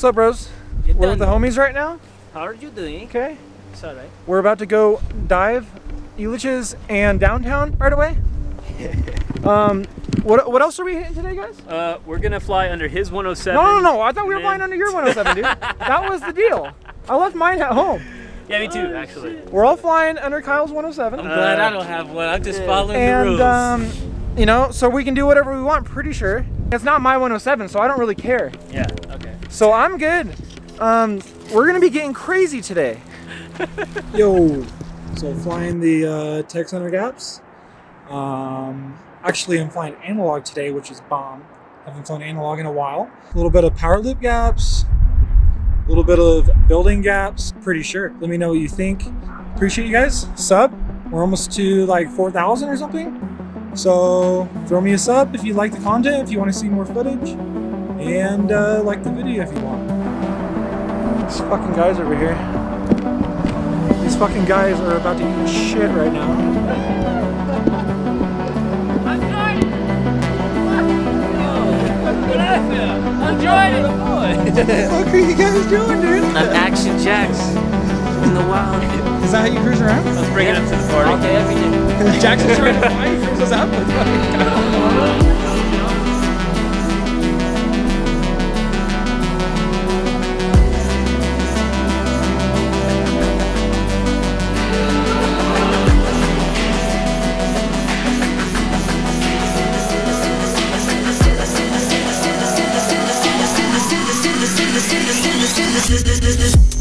What's up, bros? You're We're with the homies right now. How are you doing? Okay. It's alright. We're about to go dive Elitch's and downtown right away. um, what what else are we hitting today, guys? Uh, we're gonna fly under his 107. No, no, no. I thought we were and flying under your 107, dude. that was the deal. I left mine at home. Yeah, me too, Oh, actually. We're all flying under Kyle's 107. I'm glad Uh, I don't have one. I'm just following the and rules. um, you know, so we can do whatever we want. Pretty sure it's not my 107, so I don't really care. Yeah. So I'm good. Um, we're gonna be getting crazy today. Yo, so flying the uh, Tech Center gaps. Um, actually, I'm flying analog today, which is bomb. Haven't flown analog in a while. A little bit of power loop gaps, a little bit of building gaps. Pretty sure. Let me know what you think. Appreciate you guys. Sub. We're almost to like 4,000 or something. So throw me a sub if you like the content, if you want to see more footage, and uh, like the video if you want. These fucking guys over here. These fucking guys are about to eat shit right now. I'm joining the boy. What are you guys doing, dude? I'm Action Jacks in the wild. Is that how you cruise around? Let's bring it up to the party. Okay, every day. Jackson's trying to fly, he cruises up with this, do this, do this, do this, do this, do this.